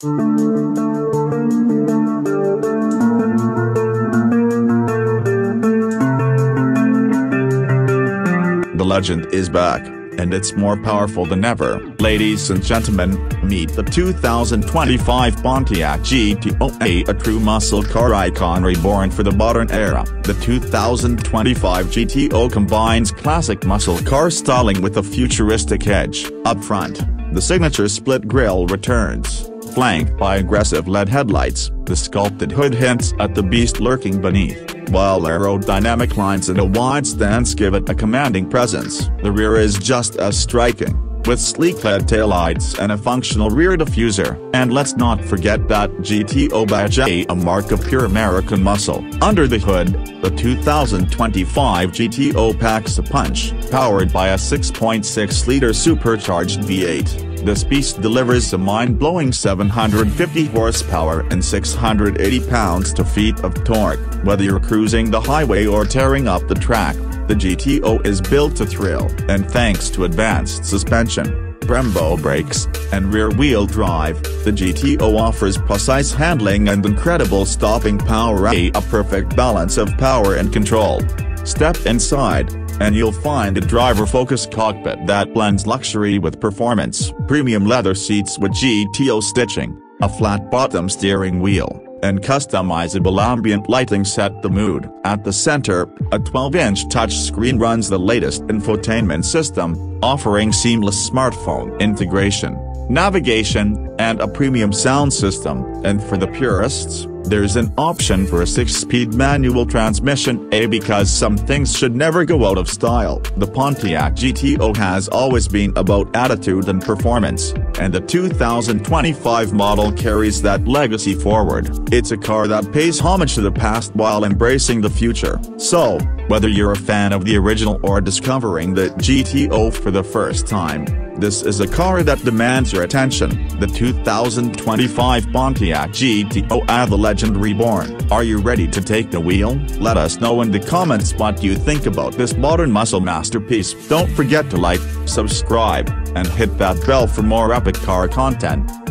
The legend is back, and it's more powerful than ever. Ladies and gentlemen, meet the 2025 Pontiac GTO, a true muscle car icon reborn for the modern era. The 2025 GTO combines classic muscle car styling with a futuristic edge. Up front, the signature split grille returns, flanked by aggressive LED headlights, the sculpted hood hints at the beast lurking beneath while aerodynamic lines and a wide stance give it a commanding presence. The rear is just as striking, with sleek LED taillights and a functional rear diffuser. And let's not forget that GTO badge a mark of pure American muscle. Under the hood, the 2025 GTO packs a punch, powered by a 6.6-liter supercharged V8. This beast delivers a mind-blowing 750 horsepower and 680 pounds-to-feet of torque. Whether you're cruising the highway or tearing up the track, the GTO is built to thrill. And thanks to advanced suspension, Brembo brakes, and rear-wheel drive, the GTO offers precise handling and incredible stopping power a perfect balance of power and control. Step inside, and you'll find a driver-focused cockpit that blends luxury with performance. Premium leather seats with GTO stitching, a flat-bottom steering wheel, and customizable ambient lighting set the mood. At the center, a 12-inch touchscreen runs the latest infotainment system, offering seamless smartphone integration, navigation, and a premium sound system. And for the purists, there's an option for a 6-speed manual transmission A because some things should never go out of style. The Pontiac GTO has always been about attitude and performance, and the 2025 model carries that legacy forward. It's a car that pays homage to the past while embracing the future. So, whether you're a fan of the original or discovering the GTO for the first time, this is a car that demands your attention. The 2025 Pontiac GTO the legend reborn. Are you ready to take the wheel? Let us know in the comments what you think about this modern muscle masterpiece. Don't forget to like, subscribe, and hit that bell for more epic car content.